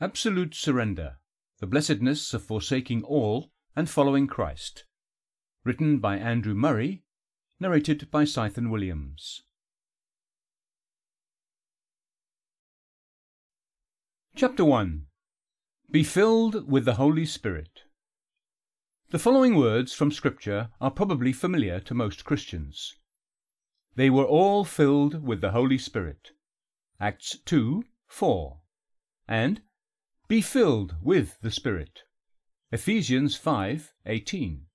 Absolute Surrender The Blessedness of Forsaking All and Following Christ. Written by Andrew Murray. Narrated by Saethon Williams. Chapter 1 Be filled with the Holy Spirit. The following words from Scripture are probably familiar to most Christians. They were all filled with the Holy Spirit. Acts 2 4. And be filled with the Spirit. Ephesians 5:18.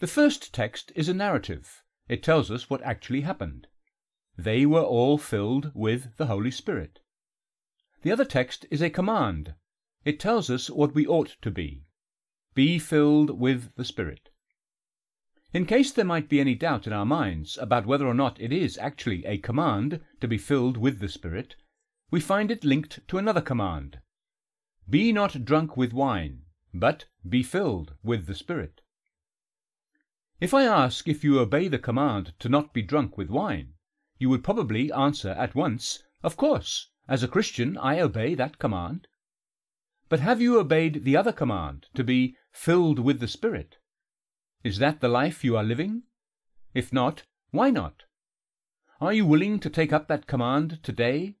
The first text is a narrative. It tells us what actually happened. They were all filled with the Holy Spirit. The other text is a command. It tells us what we ought to be. Be filled with the Spirit. In case there might be any doubt in our minds about whether or not it is actually a command to be filled with the Spirit, we find it linked to another command, be not drunk with wine, but be filled with the Spirit. If I ask if you obey the command to not be drunk with wine, you would probably answer at once, Of course, as a Christian I obey that command. But have you obeyed the other command, to be filled with the Spirit? Is that the life you are living? If not, why not? Are you willing to take up that command today?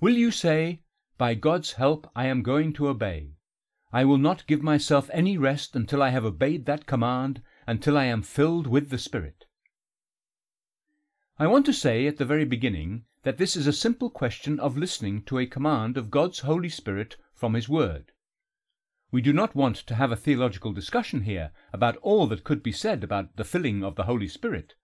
Will you say, by God's help I am going to obey. I will not give myself any rest until I have obeyed that command, until I am filled with the Spirit. I want to say at the very beginning that this is a simple question of listening to a command of God's Holy Spirit from His Word. We do not want to have a theological discussion here about all that could be said about the filling of the Holy Spirit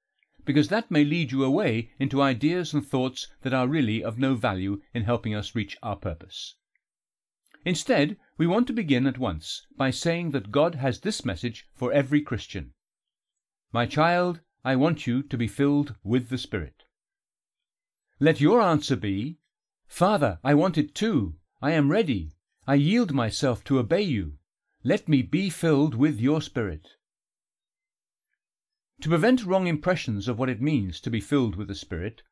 because that may lead you away into ideas and thoughts that are really of no value in helping us reach our purpose. Instead, we want to begin at once by saying that God has this message for every Christian. My child, I want you to be filled with the Spirit. Let your answer be, Father, I want it too. I am ready. I yield myself to obey you. Let me be filled with your Spirit. To prevent wrong impressions of what it means to be filled with the Spirit,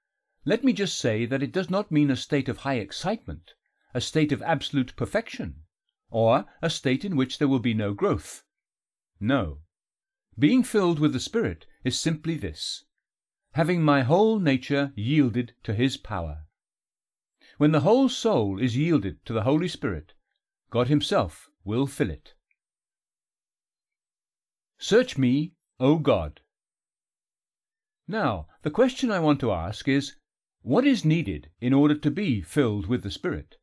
let me just say that it does not mean a state of high excitement, a state of absolute perfection, or a state in which there will be no growth. No. Being filled with the Spirit is simply this having my whole nature yielded to His power. When the whole soul is yielded to the Holy Spirit, God Himself will fill it. Search me, O God, now, the question I want to ask is, what is needed in order to be filled with the Spirit?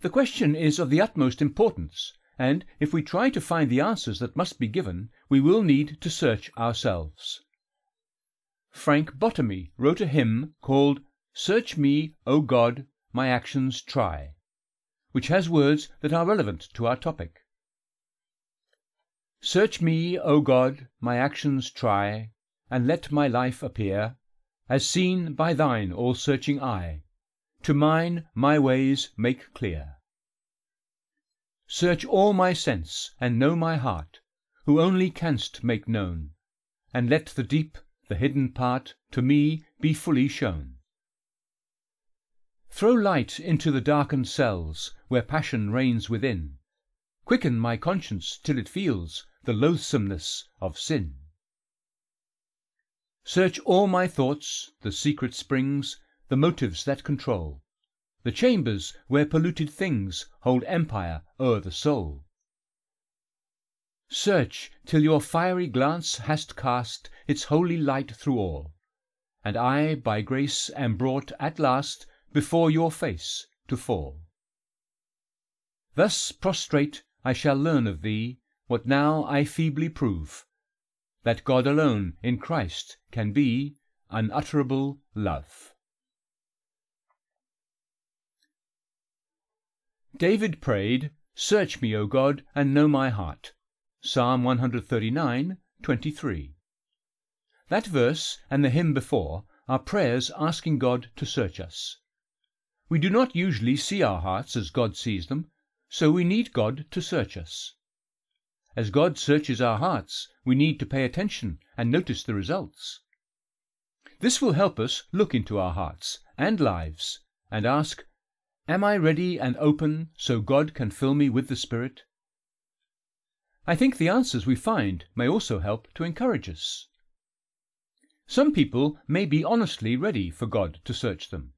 The question is of the utmost importance, and if we try to find the answers that must be given, we will need to search ourselves. Frank Bottome wrote a hymn called Search Me, O God, My Actions Try, which has words that are relevant to our topic. Search me, O God, my actions try, and let my life appear As seen by thine all-searching eye, To mine my ways make clear. Search all my sense, and know my heart, Who only canst make known, And let the deep, the hidden part, To me be fully shown. Throw light into the darkened cells, Where passion reigns within, Quicken my conscience till it feels The loathsomeness of sin. Search all my thoughts, the secret springs, The motives that control, The chambers where polluted things Hold empire o'er the soul. Search till your fiery glance hast cast Its holy light through all, And I by grace am brought at last Before your face to fall. Thus prostrate I shall learn of thee What now I feebly prove that God alone in Christ can be unutterable love. David prayed, Search me, O God, and know my heart. Psalm 139, 23. That verse and the hymn before are prayers asking God to search us. We do not usually see our hearts as God sees them, so we need God to search us. As God searches our hearts, we need to pay attention and notice the results. This will help us look into our hearts and lives and ask, Am I ready and open so God can fill me with the Spirit? I think the answers we find may also help to encourage us. Some people may be honestly ready for God to search them.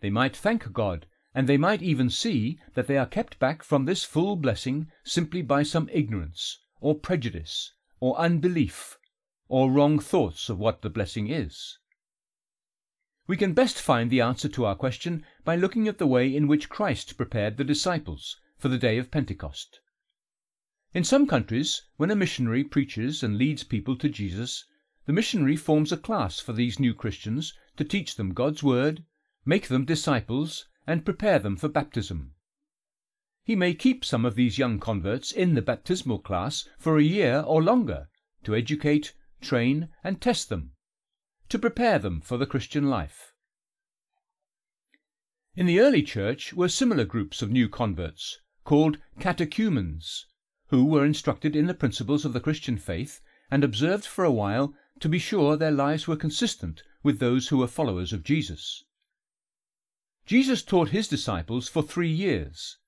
They might thank God, and they might even see that they are kept back from this full blessing simply by some ignorance, or prejudice, or unbelief, or wrong thoughts of what the blessing is. We can best find the answer to our question by looking at the way in which Christ prepared the disciples for the day of Pentecost. In some countries, when a missionary preaches and leads people to Jesus, the missionary forms a class for these new Christians to teach them God's Word, make them disciples, and prepare them for baptism. He may keep some of these young converts in the baptismal class for a year or longer to educate, train, and test them, to prepare them for the Christian life. In the early church were similar groups of new converts, called catechumens, who were instructed in the principles of the Christian faith and observed for a while to be sure their lives were consistent with those who were followers of Jesus. Jesus taught his disciples for three years.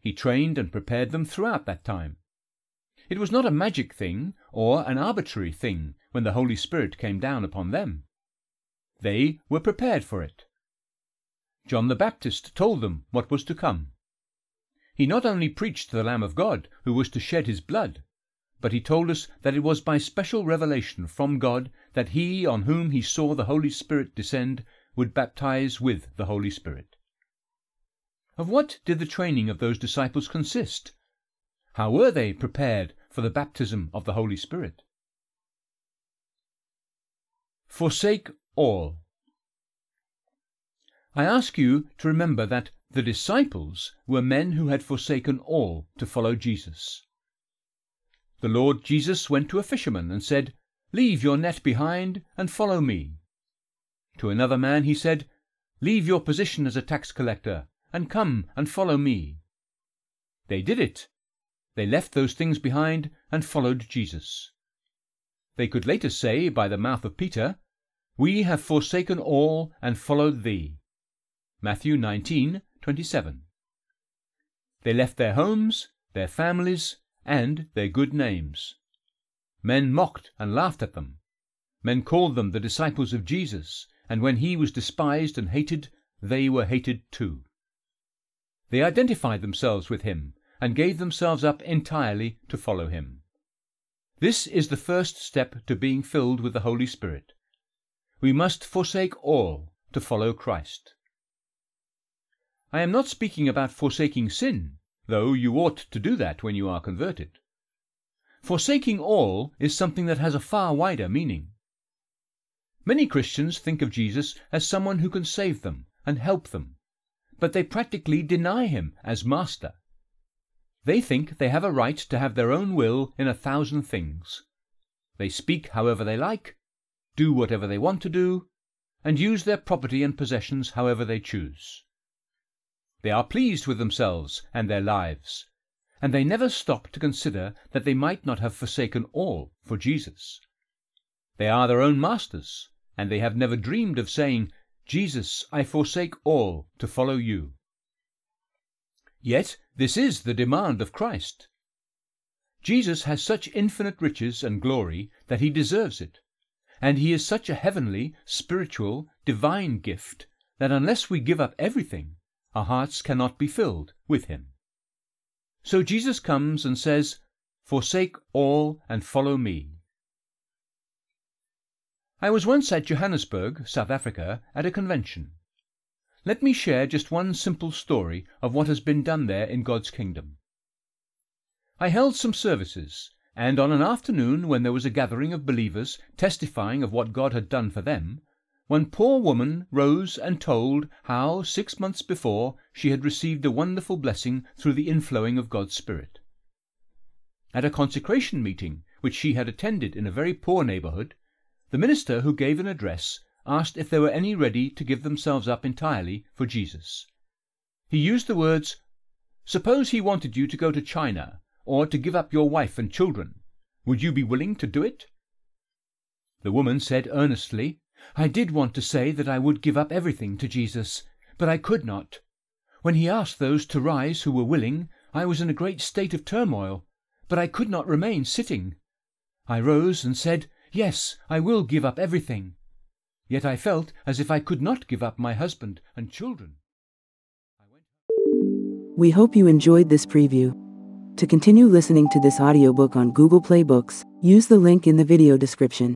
He trained and prepared them throughout that time. It was not a magic thing or an arbitrary thing when the Holy Spirit came down upon them. They were prepared for it. John the Baptist told them what was to come. He not only preached the Lamb of God who was to shed his blood, but he told us that it was by special revelation from God that he on whom he saw the Holy Spirit descend would baptize with the Holy Spirit. Of what did the training of those disciples consist? How were they prepared for the baptism of the Holy Spirit? Forsake all. I ask you to remember that the disciples were men who had forsaken all to follow Jesus. The Lord Jesus went to a fisherman and said, Leave your net behind and follow me. To another man he said, Leave your position as a tax collector and come and follow me. They did it. They left those things behind and followed Jesus. They could later say by the mouth of Peter, We have forsaken all and followed thee. Matthew 19, 27. They left their homes, their families, and their good names. Men mocked and laughed at them. Men called them the disciples of Jesus, and when he was despised and hated, they were hated too. They identified themselves with him and gave themselves up entirely to follow him. This is the first step to being filled with the Holy Spirit. We must forsake all to follow Christ. I am not speaking about forsaking sin, though you ought to do that when you are converted. Forsaking all is something that has a far wider meaning. Many Christians think of Jesus as someone who can save them and help them, but they practically deny him as master. They think they have a right to have their own will in a thousand things. They speak however they like, do whatever they want to do, and use their property and possessions however they choose. They are pleased with themselves and their lives, and they never stop to consider that they might not have forsaken all for Jesus. They are their own masters, and they have never dreamed of saying, Jesus, I forsake all to follow you. Yet this is the demand of Christ. Jesus has such infinite riches and glory that he deserves it, and he is such a heavenly, spiritual, divine gift that unless we give up everything, our hearts cannot be filled with him. So Jesus comes and says, Forsake all and follow me. I was once at Johannesburg, South Africa, at a convention. Let me share just one simple story of what has been done there in God's kingdom. I held some services, and on an afternoon when there was a gathering of believers testifying of what God had done for them, one poor woman rose and told how, six months before, she had received a wonderful blessing through the inflowing of God's Spirit. At a consecration meeting which she had attended in a very poor neighbourhood, the minister who gave an address asked if there were any ready to give themselves up entirely for Jesus. He used the words, Suppose he wanted you to go to China, or to give up your wife and children, would you be willing to do it? The woman said earnestly, I did want to say that I would give up everything to Jesus, but I could not. When he asked those to rise who were willing, I was in a great state of turmoil, but I could not remain sitting. I rose and said, Yes, I will give up everything. Yet I felt as if I could not give up my husband and children. We hope you enjoyed this preview. To continue listening to this audiobook on Google Play Books, use the link in the video description.